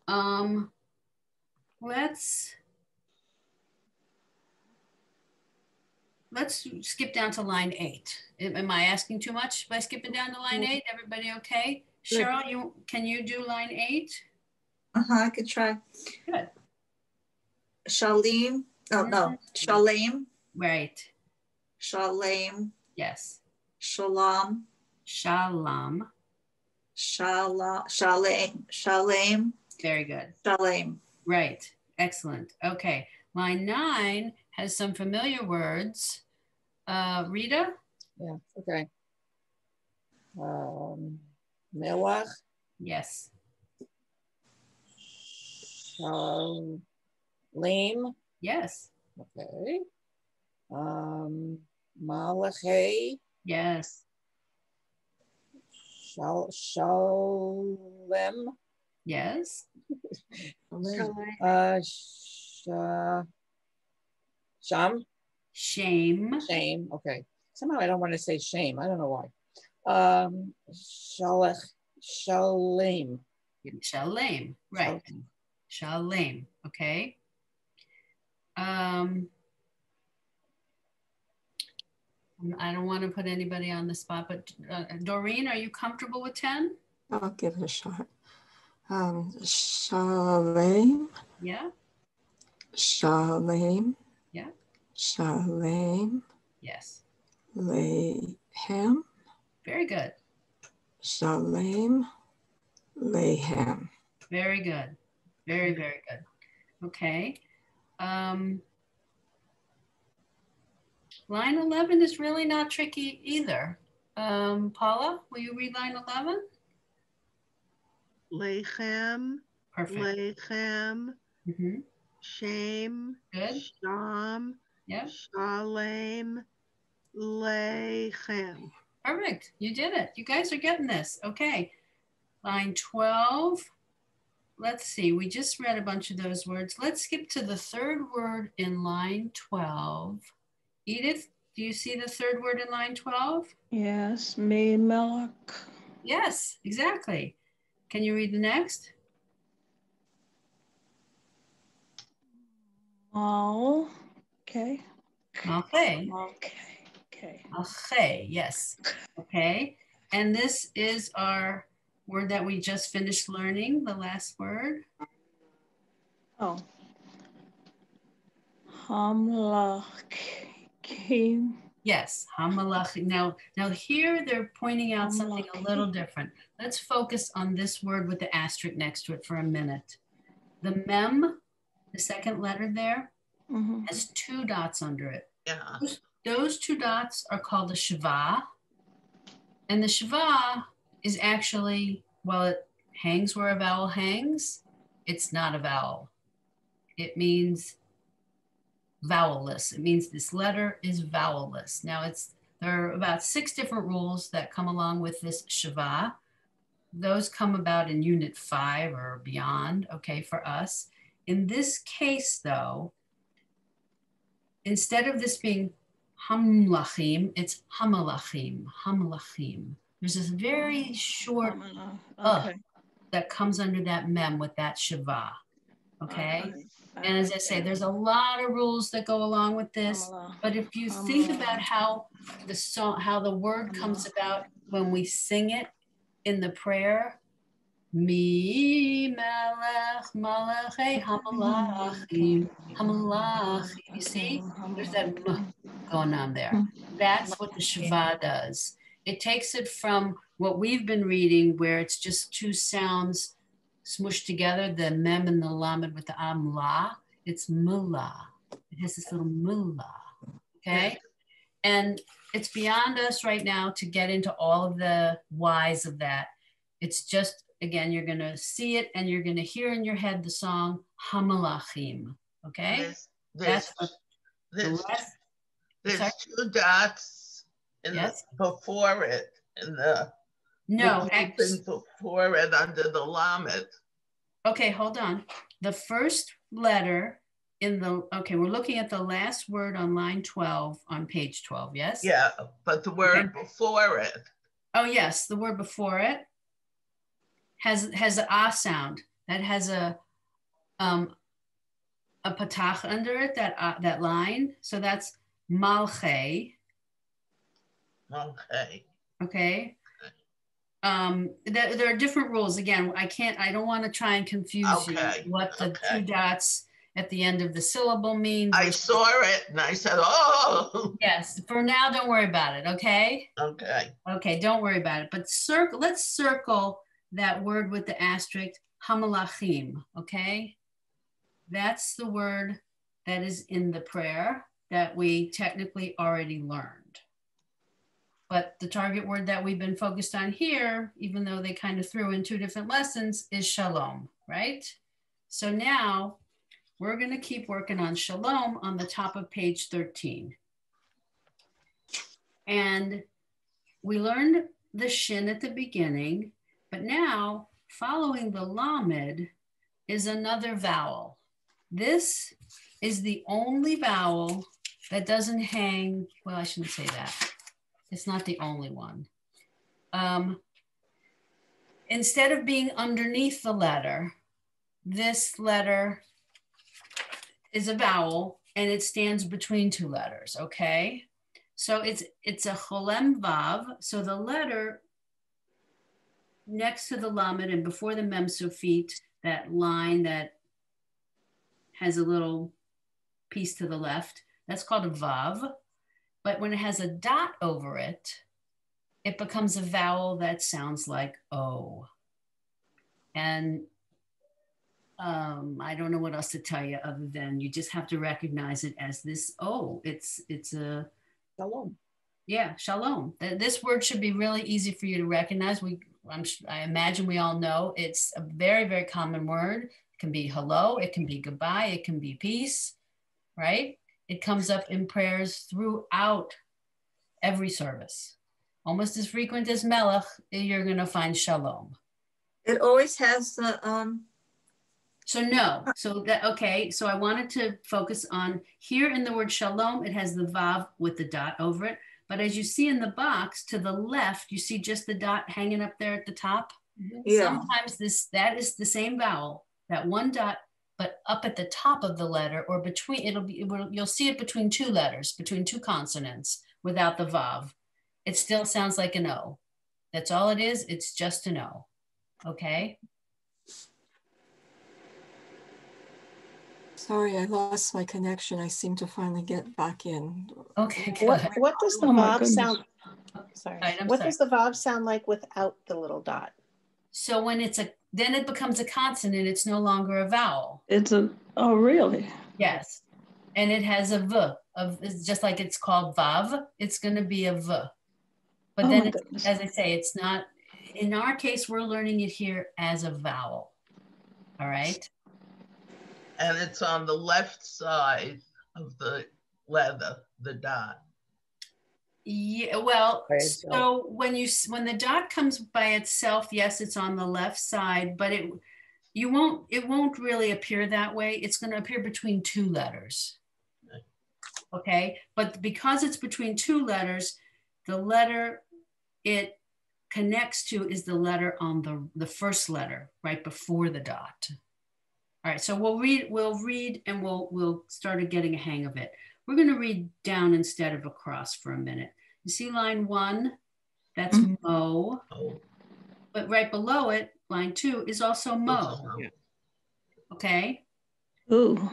Um let's let's skip down to line eight. Am i asking too much by skipping down to line eight? Everybody okay? Good. cheryl you can you do line eight? Uh-huh, I could try. Good. Shalim, oh no, Shalem, right Shalem, yes Shalom, Shalom. Shala, Shalem, Shalem, Very good. Shalem. Right. Excellent. Okay. Line nine has some familiar words. Uh, Rita, Yeah, okay. Um, Melach, Yes. Shalem, Yes. okay. Um, Malachi, Yes. Shal, Shalem, Yes. uh, Sha, Sham, Shame. shame, okay. Somehow I don't want to say shame, I don't know why. Um, Shalech, Shalem. Shalem. Right. Shalem. Okay. Um, I don't want to put anybody on the spot, but uh, Doreen, are you comfortable with 10? I'll give it a shot. Um, Shalem, Yeah. Shalem, Yeah. Shalem, Yes. Lehem, Very good. Shalem, Lehem. Very good. Very, very good. Okay. Um, line 11 is really not tricky either. Um, Paula, will you read line 11? Lechem, Perfect. Lechem, Mhm. Shame, Good. Sham, Yep. Shalem, Lechem. Perfect. You did it. You guys are getting this. Okay. Line 12. Let's see. We just read a bunch of those words. Let's skip to the third word in line 12. Edith, do you see the third word in line 12? Yes, Melech. Yes, exactly. Can you read the next? Mal. Okay. Okay. Okay. Okay. Okay, yes. Okay. And this is our word that we just finished learning, the last word. Oh. Hamlakim. Yes, hamalach. Now, now here they're pointing out something a little different. Let's focus on this word with the asterisk next to it for a minute. The mem, the second letter there, Mhm. has two dots under it. Yeah. Those, those two dots are called the shva. And the shva is actually, well, it hangs where a vowel hangs. It's not a vowel. It means vowelless. It means this letter is vowelless. Now it's there are about six different rules that come along with this shva. Those come about in unit five or beyond, okay, for us. In this case, though, instead of this being hamlachim, it's hamalachim, hamalachim. There's this very short uh Okay. that comes under that mem with that shva. Okay. Alright, And as I say, there's a lot of rules that go along with this. But if you think about how the song, how the word comes about when we sing it in the prayer, Mi melech malachei hamalachim hamalachim. You see, there's that going on there. That's what the Shva does. It takes it from what we've been reading, where it's just two sounds smushed together, the mem and the lamed with the amla. It's mullah. It has this little mullah. Okay. And it's beyond us right now to get into all of the whys of that. It's just, again, you're going to see it and you're going to hear in your head the song Hamalachim. Okay. There's, there's, That's the there's, rest. there's sorry? two dots in Yes. the, before it, in the. No, Before it, under the lamed. Okay, hold on. The first letter in the, okay, we're looking at the last word on line 12 on page 12, yes? Yeah, but the word before it, Oh, yes, the word before it has has a ah sound that has a um a patach under it that uh, that line. So that's malche, okay. okay? Um there, there are different rules. Again, I can't I don't want to try and confuse Okay, you what the okay. two dots at the end of the syllable mean. I saw it and I said, oh, Yes, for now, don't worry about it, okay? okay. Okay, don't worry about it. But circle, let's circle that word with the asterisk, hamalachim, okay? That's the word that is in the prayer that we technically already learned. But the target word that we've been focused on here, even though they kind of threw in two different lessons, is shalom, right? So now we're going to keep working on shalom on the top of page 13. And we learned the shin at the beginning, but now following the lamed is another vowel. This is the only vowel that doesn't hang, well, I shouldn't say that. It's not the only one. Um, instead of being underneath the letter, this letter is a vowel and it stands between two letters, okay? So it's it's a cholem vav. So the letter next to the lamed and before the mem sofit, that line that has a little piece to the left, that's called a vav. But when it has a dot over it, it becomes a vowel that sounds like O. And um, I don't know what else to tell you other than you just have to recognize it as this O. It's it's a Shalom. yeah, shalom. This word should be really easy for you to recognize. We, I'm, I imagine we all know it's a very, very common word. It can be hello, it can be goodbye, it can be peace, right? It comes up in prayers throughout every service. Almost as frequent as melech, you're going to find shalom. It always has the, um, So no, so that, okay, so I wanted to focus on here in the word shalom, it has the vav with the dot over it. But as you see in the box to the left, you see just the dot hanging up there at the top. yeah, Sometimes this, that is the same vowel, that one dot, but up at the top of the letter or between, it'll be, it will, you'll see it between two letters, between two consonants without the vav. It still sounds like an O. That's all it is. It's just an O. Okay. Sorry, I lost my connection. I seem to finally get back in. Okay, good. What, what does the Oh vav goodness. sound? Sorry. Right, What sorry. does the vav sound like without the little dot? So when it's a, then it becomes a consonant, it's no longer a vowel. It's a, oh, really? Yes. And it has a V, of, it's just like it's called Vav, it's going to be a V. But Oh then, my as I say, it's not, in our case, we're learning it here as a vowel. All right. And it's on the left side of the leather, the dot. Yeah, well, so when you when the dot comes by itself, yes, it's on the left side, but it you won't it won't really appear that way. It's going to appear between two letters. Okay, but because it's between two letters, the letter it connects to is the letter on the the first letter right before the dot. All right, so we'll read we'll read and we'll we'll start getting a hang of it. We're going to read down instead of across for a minute. You see line one, that's Mhm. mo, Oh, but right below it, line two is also mo. Yeah. Okay, Ooh,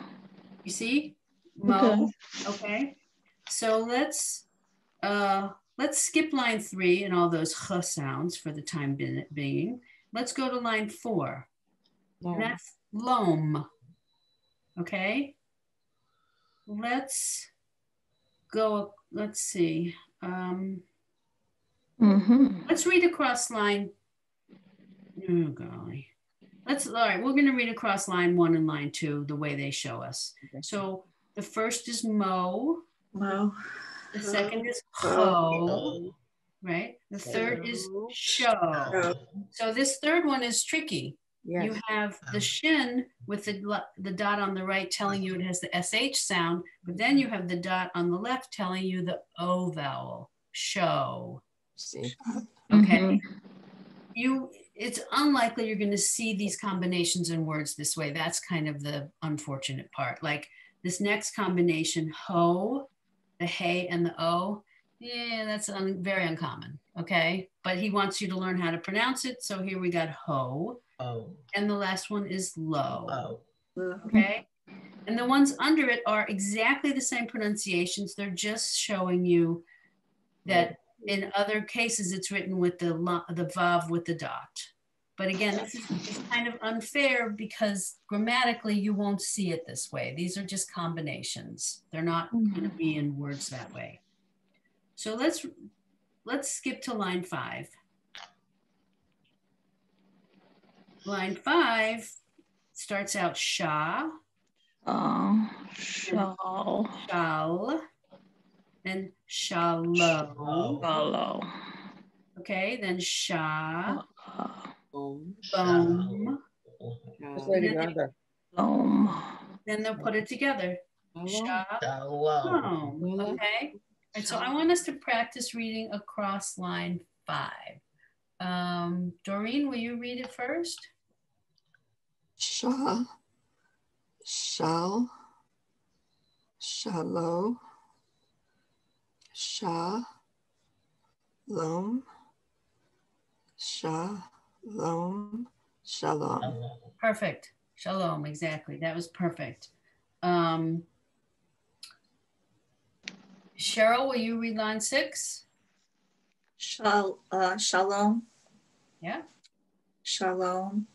you see mo. okay. Okay, so let's uh let's skip line three and all those ch sounds for the time being. Let's go to line four. And that's loam. Okay. Let's go, let's see. Um, Mm-hmm. let's read across line. Oh, golly. Let's, all right, we're going to read across line one and line two the way they show us. So the first is mo, wow. the second is ho, right? The third is show. So this third one is tricky. Yes. You have the shin with the, the dot on the right telling you it has the SH sound, but then you have the dot on the left telling you the O vowel, show. See, Okay. Mhm. You, it's unlikely you're going to see these combinations in words this way. That's kind of the unfortunate part. Like this next combination, ho, the hey and the o. Yeah, that's un- very uncommon. Okay. But he wants you to learn how to pronounce it. So here we got ho. Oh, And the last one is low. oh. Okay. And the ones under it are exactly the same pronunciations. They're just showing you that oh. in other cases it's written with the the vav with the dot. But again, this is kind of unfair because grammatically you won't see it this way. These are just combinations. They're not mm-hmm. going to be in words that way. So let's let's skip to line five. Line five starts out sha, Uh, shall, shall, and shallow. follow. Okay, then sha, Um, boom. It's Lady Gaga. um, Then they'll put it together. Sha, Shalom. boom. Okay. And so I want us to practice reading across line five. Um, Doreen, will you read it first? Sha, shall, shallow, sha, lom, shalom, shalom. Perfect. Shalom, exactly. That was perfect. Um, Cheryl, will you read line six? Shal, uh, shalom, Yeah. shalom,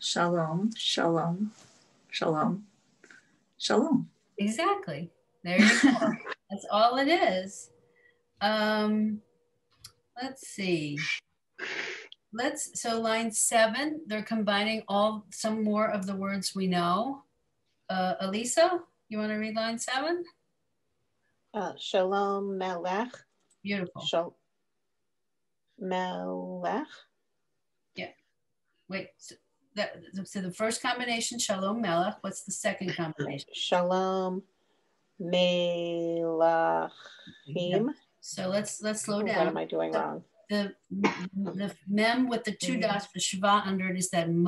shalom, shalom, shalom, shalom. Exactly. There you go. That's all it is. Um, let's see. Let's so line seven, they're combining all some more of the words we know. Uh, Elisa, you want to read line seven? Uh, shalom melech. Beautiful. Shal- melech. Yeah. Wait, so, that, so the first combination, Shalom Melech. What's the second combination? Shalom melachim. So let's let's slow down. What am I doing So wrong? The the mem with the two mm. dots, the shva under it is that m.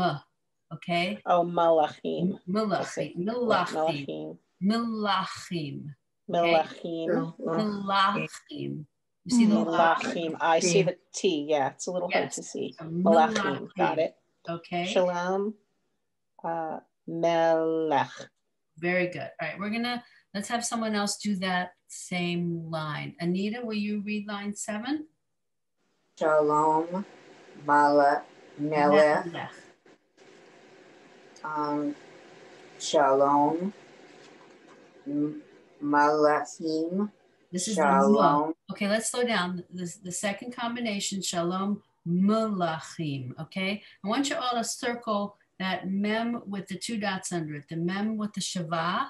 Okay. Oh, malachim. Milachim. Milachim. Melachim. Milachim. Melachim. You see the? Melachim. I see the T. Yeah, it's a little hard to see. Melachim. Got it. Okay. Shalom. Uh, melech. Very good. All right, we're gonna let's have someone else do that same line. Anita, will you read line seven? Shalom, Mala, Melech, Melech. um, Shalom, M- Malachim, This is Shalom. Okay, let's slow down. The, the second combination, shalom malachim. Okay, I want you all to circle that mem with the two dots under it, the mem with the shva,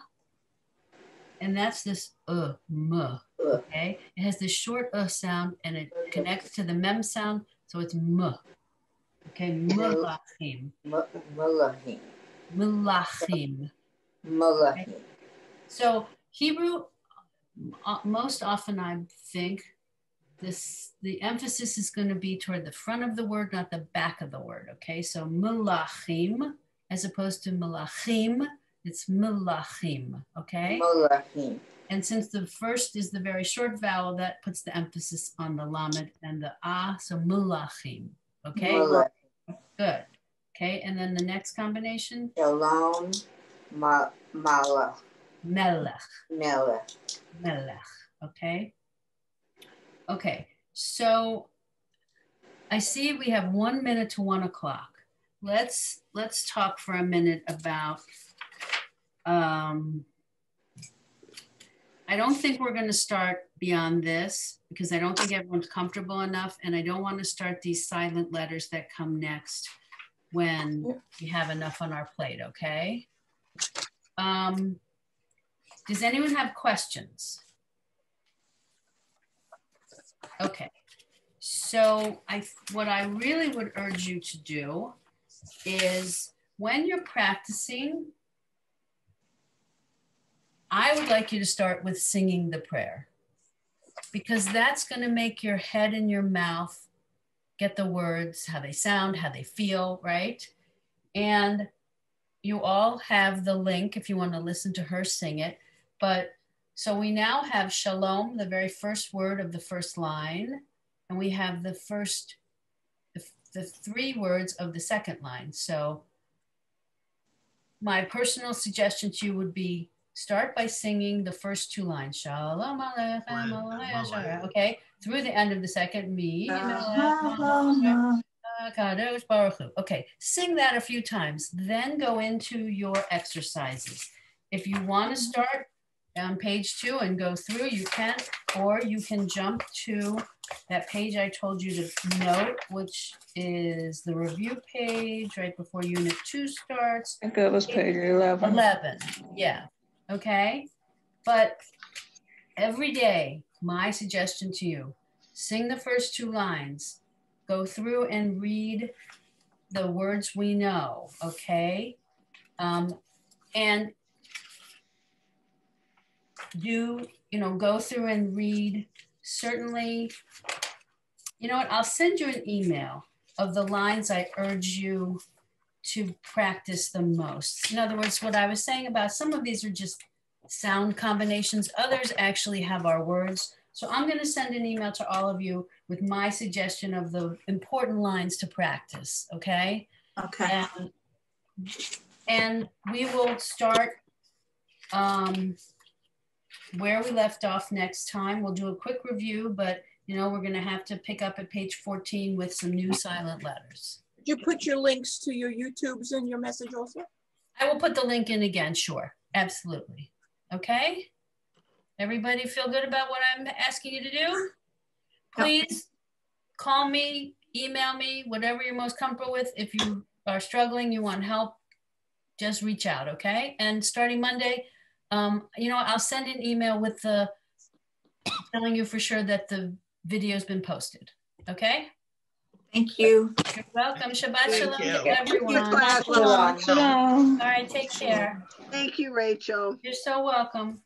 and that's this uh, m. Okay, it has this short uh sound and it connects to the mem sound, so it's m. Okay, malachim, M- Malachim, malachim. Malachim. So Hebrew, uh, most often I think this the emphasis is going to be toward the front of the word, not the back of the word. Okay, so malachim as opposed to malachim, it's malachim. Okay, Malachim. and since the first is the very short vowel, that puts the emphasis on the lamed and the ah. So malachim. Okay, Malach- good. Okay, and then the next combination, Shalom, Ma- Malach, melech. Melech. Melech. Okay. Okay. So I see we have one minute to one o'clock. Let's let's talk for a minute about. Um, I don't think we're going to start beyond this because I don't think everyone's comfortable enough, and I don't want to start these silent letters that come next when we have enough on our plate. Okay. Um, does anyone have questions? Okay, so I, what I really would urge you to do is when you're practicing, I would like you to start with singing the prayer because that's going to make your head and your mouth get the words, how they sound, how they feel, right? And you all have the link if you want to listen to her sing it. But so we now have shalom, the very first word of the first line, and we have the first, the, the three words of the second line. So my personal suggestion to you would be start by singing the first two lines, shalom aleichem, aleichem, okay, through the end of the second, me, Kadosh Baruch Hu. Okay, sing that a few times, then go into your exercises. If you want to start on page two and go through, you can, or you can jump to that page I told you to note, which is the review page right before unit two starts. I think that was page 11. 11, yeah, okay? But every day, my suggestion to you, sing the first two lines, go through and read the words we know, okay? Um, and do, you know, go through and read certainly, you know what, I'll send you an email of the lines I urge you to practice the most. In other words, what I was saying about some of these are just sound combinations, others actually have our words. So I'm going to send an email to all of you with my suggestion of the important lines to practice, okay? Okay. And, and we will start um, where we left off next time. We'll do a quick review, but you know, we're going to have to pick up at page 14 with some new silent letters. Did you put your links to your YouTubes in your message also? I will put the link in again, sure. Absolutely. Okay? Everybody feel good about what I'm asking you to do? Please call me, email me, whatever you're most comfortable with. If you are struggling, you want help, just reach out, okay? And starting Monday, um, you know, I'll send an email with the telling you for sure that the video's been posted, okay? Thank you. You're welcome. Shabbat Thank shalom you. to Thank you, everyone. class. Shalom. All right, take care. Thank you, Rachel. You're so welcome.